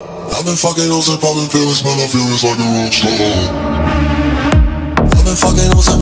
I've been fucking hoes and popping pills, man, I feel it's like a rock star.